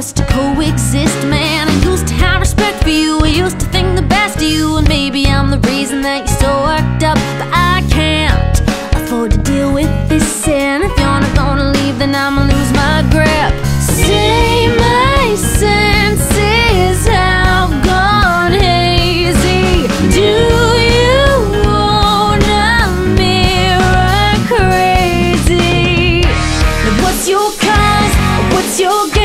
us to coexist, man. I used to have respect for you, I used to think the best of you, and maybe I'm the reason that you're so worked up, but I can't afford to deal with this sin. If you're not gonna leave, then I'ma lose my grip. Say my senses have gone hazy. Do you mirror crazy? What's your cause? What's your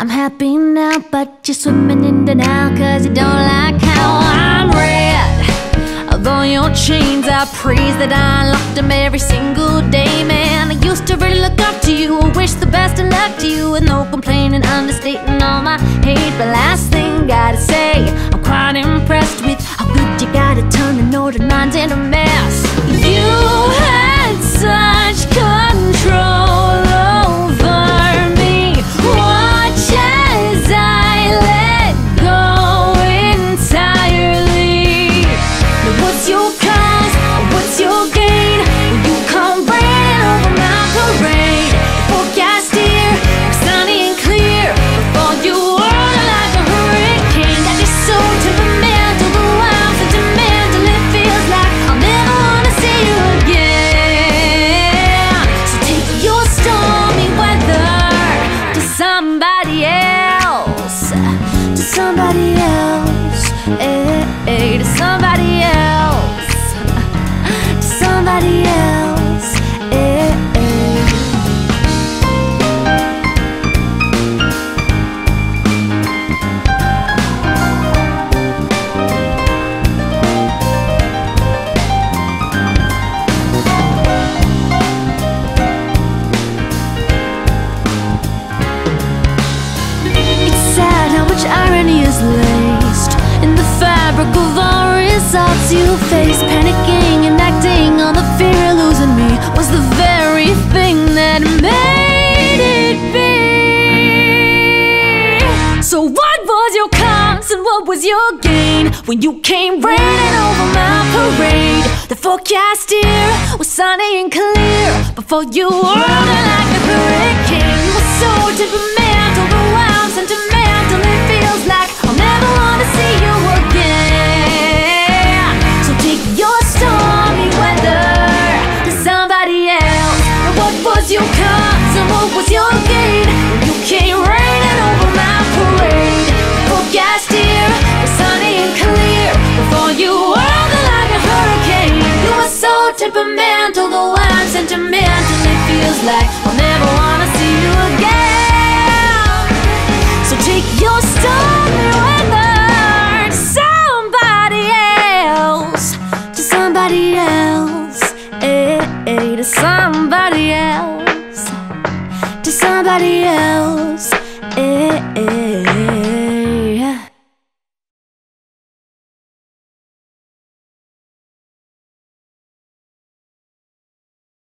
I'm happy now, but you're swimming in denial Cause you don't like how I'm red Of all your chains, I praise that I locked them every single day Man, I used to really look up to you Wish the best of luck to you and no complaints understating all my hate. But last thing gotta say, I'm quite impressed with How good you got it turn an ordered minds into mess. You had such control over me. I let go entirely. What's your somebody else results you face. Panicking and acting on the fear of losing me was the very thing that made it be. So, what was your cause and what was your gain when you came raining over my parade? The forecast here was sunny and clear before you it like a hurricane. Your stormy weather to somebody else, to somebody else, to somebody